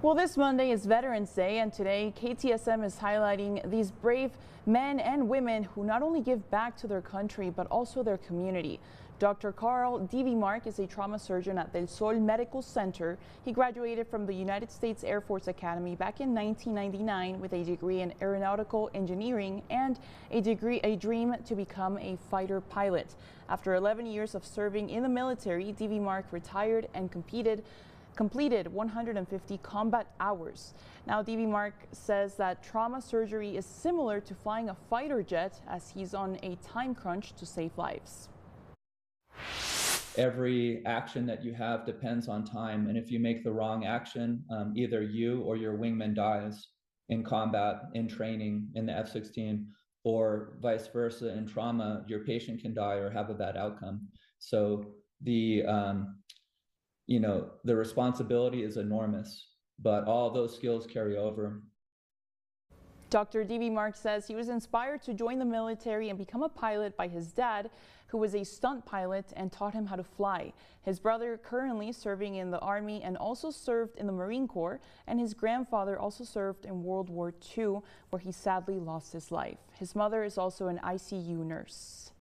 Well, this Monday is Veterans Day, and today KTSM is highlighting these brave men and women who not only give back to their country but also their community. Dr. Carl Devemark is a trauma surgeon at Del Sol Medical Center. He graduated from the United States Air Force Academy back in 1999 with a degree in aeronautical engineering and a degree a dream to become a fighter pilot. After 11 years of serving in the military, Devemark retired and competed completed 150 combat hours. Now, Devemark says that trauma surgery is similar to flying a fighter jet as he's on a time crunch to save lives. Every action that you have depends on time, and if you make the wrong action, um, either you or your wingman dies in combat, in training, in the F 16, or vice versa in trauma, your patient can die or have a bad outcome. So the um, you know, the responsibility is enormous, but all those skills carry over. Dr. Devemark says he was inspired to join the military and become a pilot by his dad, who was a stunt pilot and taught him how to fly. His brother currently serving in the Army and also served in the Marine Corps, and his grandfather also served in World War II, where he sadly lost his life. His mother is also an ICU nurse.